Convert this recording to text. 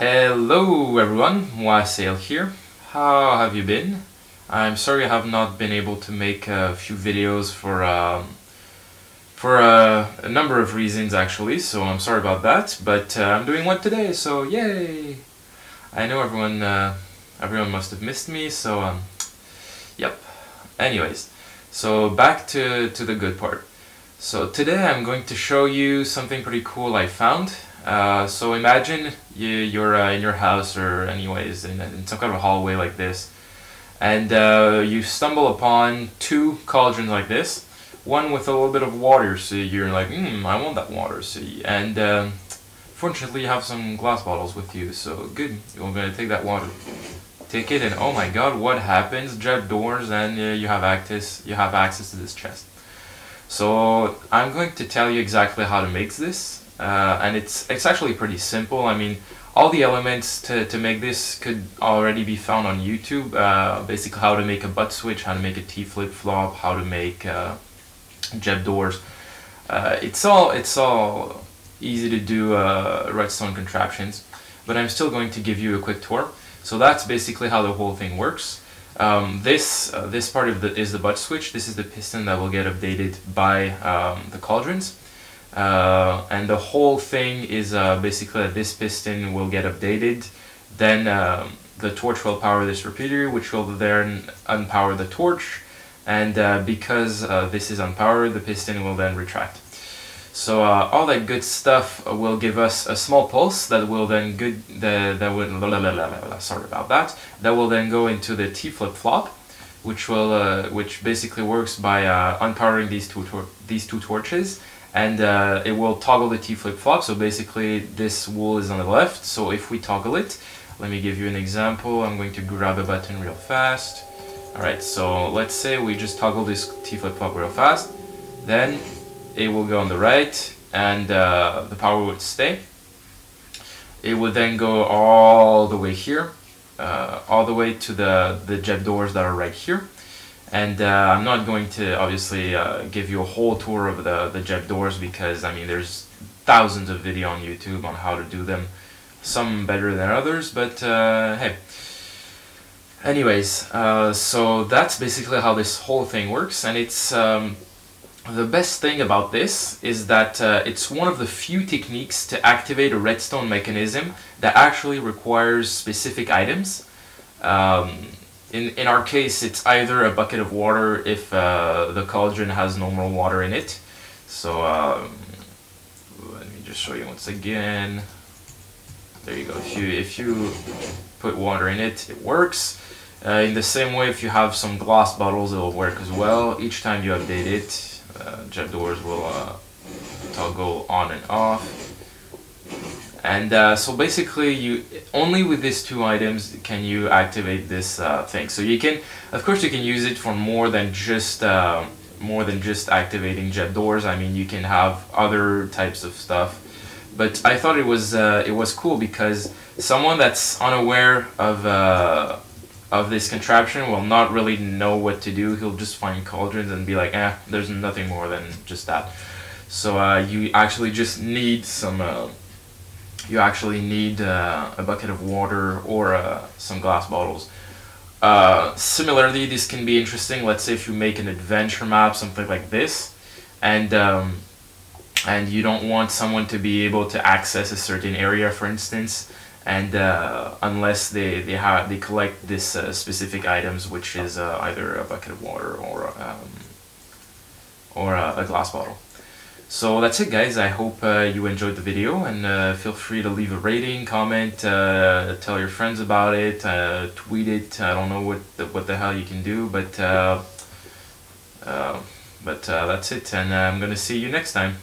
Hello everyone, Moisail here. How have you been? I'm sorry I have not been able to make a few videos for um, for uh, a number of reasons actually, so I'm sorry about that, but uh, I'm doing one today, so yay! I know everyone uh, everyone must have missed me, so um, yep. Anyways, so back to, to the good part. So today I'm going to show you something pretty cool I found. Uh, so imagine you, you're uh, in your house or anyways in, in, some kind of a hallway like this and uh, you stumble upon two cauldrons like this one with a little bit of water so you're like hmm I want that water so and um, fortunately you have some glass bottles with you so good you're gonna take that water. Take it and oh my god what happens? Jeb doors and uh, you have access you have access to this chest. So I'm going to tell you exactly how to make this uh, and it's it's actually pretty simple. I mean, all the elements to, to make this could already be found on YouTube. Uh, basically, how to make a BUD switch, how to make a T flip flop, how to make uh, Jeb doors. Uh, it's all it's all easy to do uh, redstone contraptions, but I'm still going to give you a quick tour. So that's basically how the whole thing works. Um, this uh, this part of the is the BUD switch. This is the piston that will get updated by um, the cauldrons. Uh, and the whole thing is uh, basically that this piston will get updated. Then uh, the torch will power this repeater which will then unpower the torch. And uh, because uh, this is unpowered the piston will then retract. So uh, all that good stuff will give us a small pulse that will then good the, that will blah, blah, blah, sorry about that. That will then go into the T flip flop which will which basically works by unpowering these two these two torches and uh, it will toggle the T flip-flop. So basically this wool is on the left. So if we toggle it, let me give you an example. I'm going to grab a button real fast. Alright, so let's say we just toggle this T flip-flop real fast. Then it will go on the right and uh, the power would stay. It would then go all the way here, uh, all the way to the, the Jeb doors that are right here. And uh, I'm not going to obviously uh, give you a whole tour of the, the Jeb doors because I mean there's thousands of video on YouTube on how to do them. Some better than others, but uh, hey. Anyways, uh, so that's basically how this whole thing works and it's um, the best thing about this is that uh, it's one of the few techniques to activate a redstone mechanism that actually requires specific items. Um, in, in our case, it's either a bucket of water if uh, the cauldron has normal water in it. So um, let me just show you once again. There you go. If you if you put water in it, it works. Uh, in the same way, if you have some glass bottles, it will work as well. Each time you update it, uh, Jeb doors will uh, toggle on and off. And uh, so basically, you only with these two items can you activate this uh, thing. So you can, of course, you can use it for more than just uh, more than just activating Jeb doors. I mean, you can have other types of stuff. But I thought it was uh, it was cool because someone that's unaware of uh, of this contraption will not really know what to do. He'll just find cauldrons and be like, eh, there's nothing more than just that. So uh, you actually just need some you actually need uh, a bucket of water or uh, some glass bottles. Uh, similarly, this can be interesting. Let's say if you make an adventure map, something like this, and um, and you don't want someone to be able to access a certain area, for instance, and uh, unless they they have they collect this uh, specific items, which is uh, either a bucket of water or um, or a glass bottle. So that's it guys, I hope uh, you enjoyed the video and uh, feel free to leave a rating, comment, uh, tell your friends about it, uh, tweet it, I don't know what the, what the hell you can do, but, uh, uh, but that's it and I'm gonna see you next time.